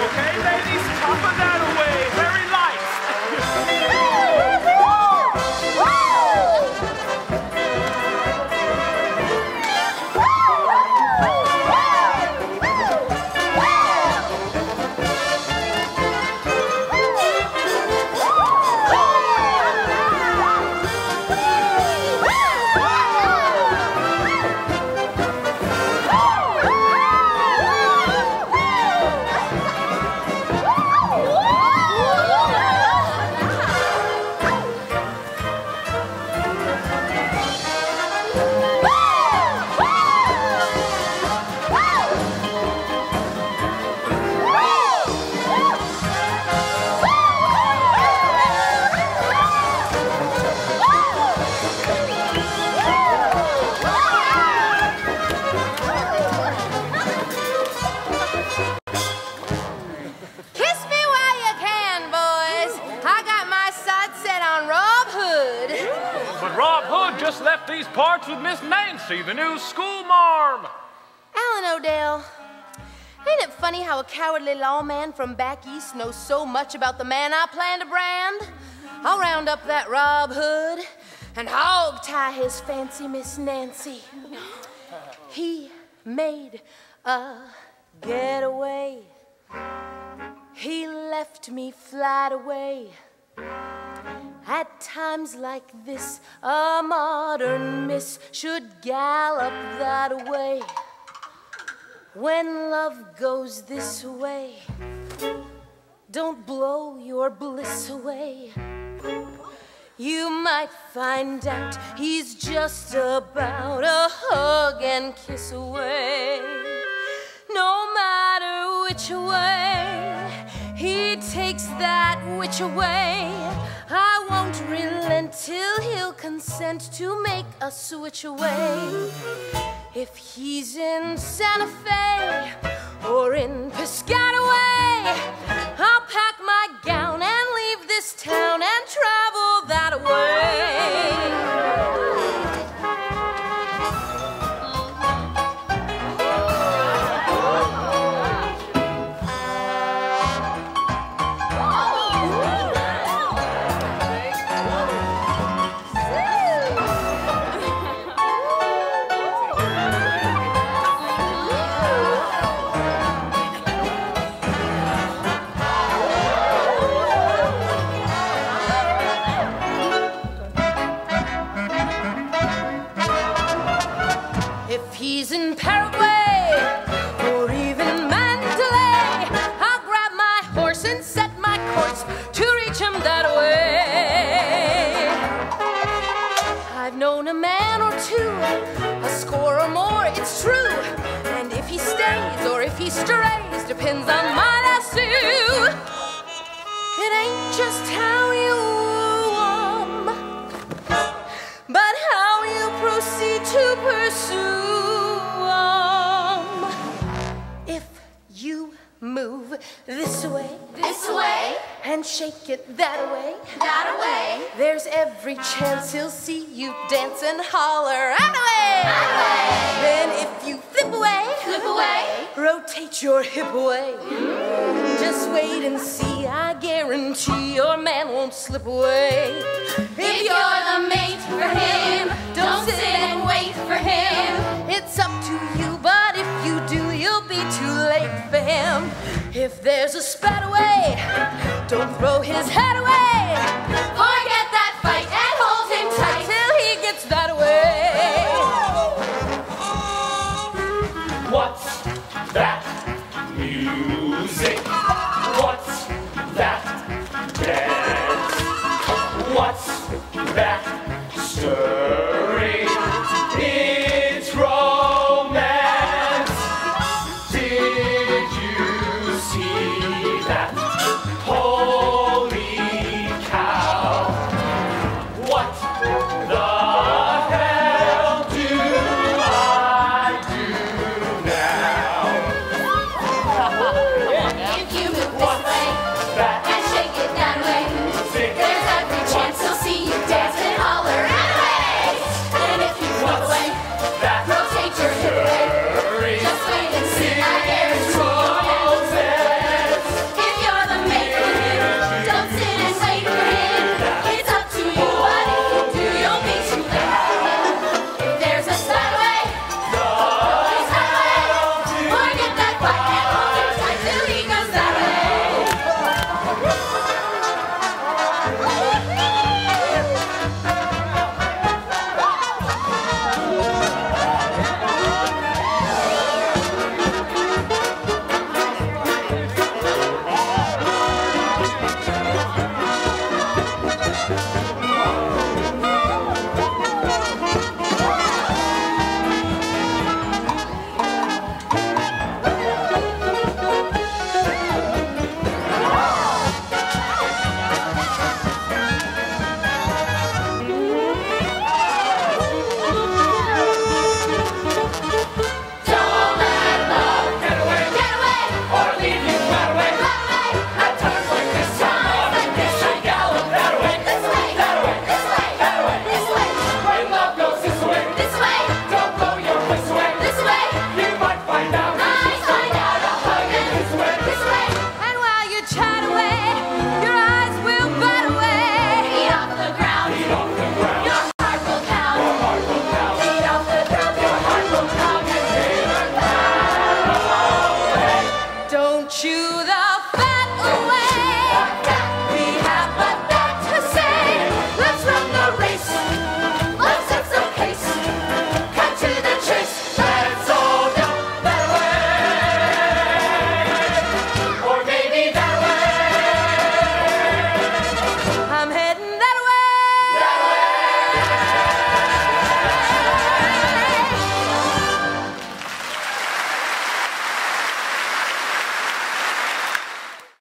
Okay, ladies, top of that these parts with Miss Nancy, the new school marm. Alan Odell, ain't it funny how a cowardly lawman from back east knows so much about the man I plan to brand? I'll round up that Rob Hood and hog tie his fancy Miss Nancy. He made a getaway. He left me flat away. At times like this, a modern miss should gallop that way. When love goes this way, don't blow your bliss away. You might find out he's just about a hug and kiss away. No matter which way he takes that which way, I won't till he'll consent to make a switch away. If he's in Santa Fe or in Piscataway, I'll pack my gown and leave this town he strays depends on my lasso. It ain't just how you woo 'em, but how you proceed to pursue 'em. If you move this way, This way, and shake it that way, that way, there's every chance he'll see you dance and holler that way. Your hip away. Just wait and see. I guarantee your man won't slip away. If you're the mate for him, don't sit and wait for him. It's up to you, but if you do, you'll be too late for him. If there's a spat away, don't throw his head away. What's that?